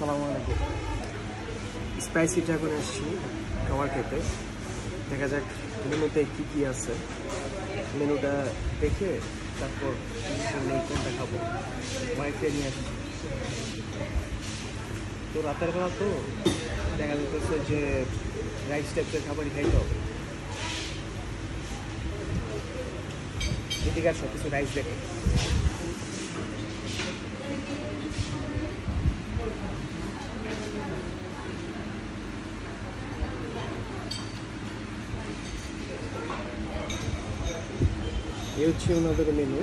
আসসালামু আলাইকুম। Spicy dragon এসেছি, খাবার খেতে। দেখা যাক মেনুতে কী কী আছে। মেনুটা দেখে তারপর নেই কোনটা খাব। ওয়াইফে নিয়ে আসছি তো রাতের বেলা তো দেখা যাচ্ছে যে রাইস টাইপের খাবারই খাইতে হবে। এদিকে আসো কিছু রাইস দেখে। এই হচ্ছে ওনাদের মেনু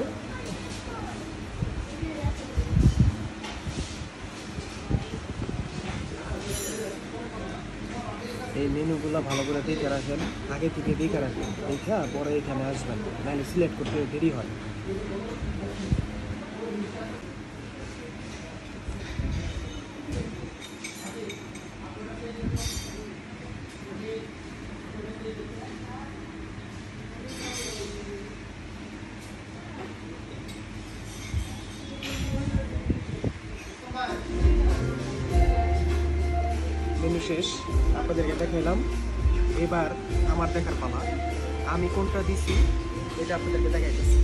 এই মেনুগুলো ভালো করে দেখে রাখেন। আগে থেকে দেখে রাখেন। দেখা পরে এখানে আসবেন। নাহলে সিলেক্ট করতে দেরি হয়। শেষ, আপনাদেরকে দেখাইলাম এবার আমার দেখার পালা। আমি কোনটা দিছি, এটা আপনাদেরকে দেখাইতেছি।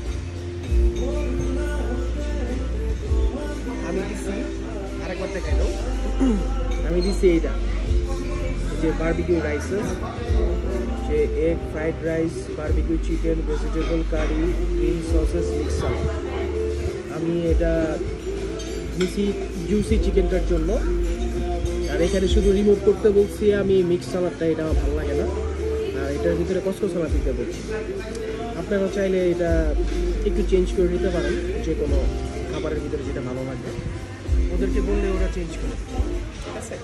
আমি দিছি, আরেকবার দেখাই দাও আমি দিছি এইটা, যে বারবিকিউ রাইসেস যে egg fried rice barbecue chicken vegetable curry green sauces mix আমি এটা দিছি জুসি চিকেনটার জন্য। আর এখানে শুধু রিমুভ করতে বলছি, আমি মিক্স সালাদটা, এটা আমার ভালো লাগে না। আর এটার ভিতরে কসকো সালাদ দিতে বলছি। আপনারা চাইলে এটা একটু চেঞ্জ করে নিতে পারেন যে কোনো খাবারের ভিতরে যেটা ভালো লাগবে ওদেরকে বললে ওরা চেঞ্জ করে ঠিক আছে?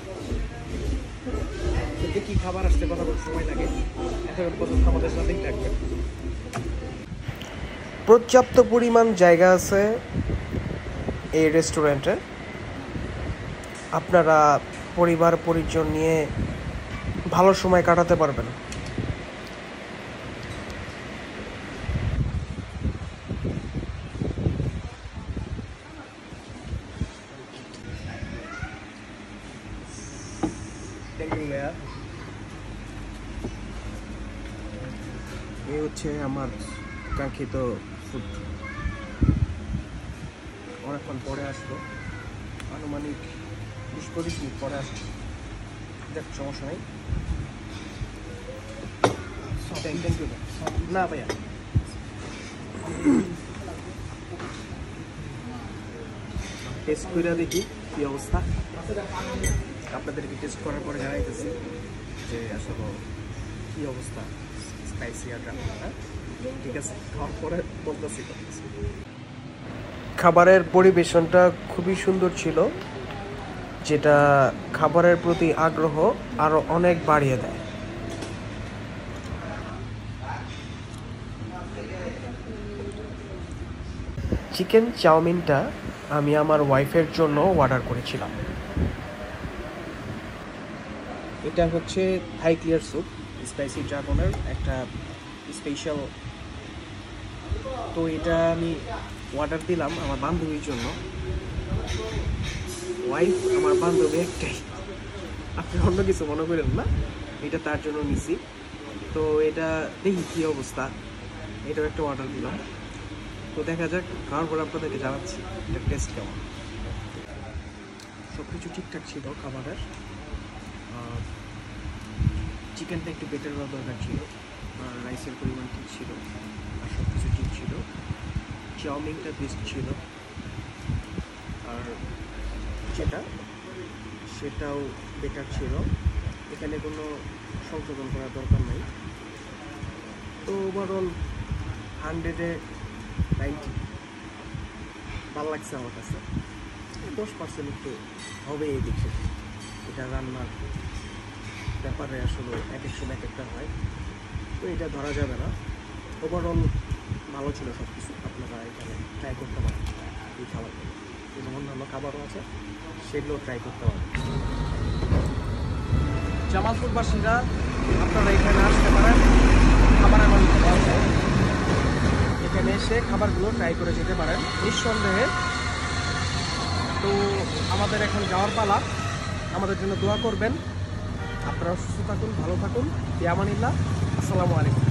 কি খাবার আসতে সময় লাগে। এখন পর্যন্ত আমাদের সাথেই থাকবে পর্যাপ্ত পরিমাণ জায়গা আছে এই রেস্টুরেন্টে আপনারা পরিবার, পরিজন নিয়ে ভালো সময় কাটাতে পারবেন। এই হচ্ছে আমার কাঙ্ক্ষিত ফুড অনেকক্ষণ পরে আসলো আনুমানিক বিশ পঁচিশ মিনিট পরে আসলো দেখ সমস্যা নেই। না ভাইয়া। টেস্ট করে দেখি কি অবস্থা। আপনাদেরকে টেস্ট করার পরে জানাইতেছি যে আসলে কি অবস্থা স্পাইসি আর হ্যাঁ? ঠিক আছে খাওয়ার পরে বলতেছি। খাবারের পরিবেশনটা খুবই সুন্দর ছিল। যেটা খাবারের প্রতি আগ্রহ আরও অনেক বাড়িয়ে দেয়। চিকেন চাউমিনটা আমি আমার ওয়াইফের জন্য অর্ডার করেছিলাম। এটা হচ্ছে থাই ক্লিয়ার স্যুপ, স্পাইসি ড্রাগনের একটা স্পেশাল। তো এটা আমি অর্ডার দিলাম আমার বান্ধবীর জন্য। ওয়াইফ আমার বান্ধবী একটাই। আপনি অন্য কিছু মনে করেন না? এটা তার জন্য নিছি। তো এটা, দেখি কি অবস্থা। এটাও একটা অর্ডার দিলাম। তো দেখা যাক, খাওয়ার পর আপনাদেরকে জানাচ্ছি এটা টেস্ট কেমন। সব কিছু ঠিকঠাক ছিল খাবারের। চিকেনটা একটু বেটার হওয়া দরকার ছিল। আর রাইসের পরিমাণ ঠিক ছিল। আর সব কিছু ঠিক ছিল। চাউমিনটা বেস্ট ছিল। আর যেটা, সেটাও বেটার ছিল। এখানে কোনো সংশোধন করার দরকার নাই। তো ওভারঅল হান্ড্রেডে নাইনটি ভালো লাগছে আমার কাছে। দশ পার্সেন্ট একটু হবে এই দিকে এটা রান্নার ব্যাপারে আসলে এক এক সময় এক একটা হয়। তো এটা ধরা যাবে না। ওভারঅল ভালো ছিল সব কিছু আপনারা এখানে ট্রাই করতে পারেন। এই খাবারগুলো। এবং অন্যান্য খাবারও আছে, সেগুলো ট্রাই করতে পারেন জামালপুরবাসীরা, আপনারা এখানে আসতে পারেন। খাবার ভালো আছে এখানে এসে খাবারগুলো ট্রাই করে যেতে পারেন। নিঃসন্দেহে তো আমাদের এখন যাওয়ার পালা। আমাদের জন্য দোয়া করবেন। আপনারা সুস্থ থাকুন, ভালো থাকুন। ইয়ামানিল্লাহ আসসালামু আলাইকুম।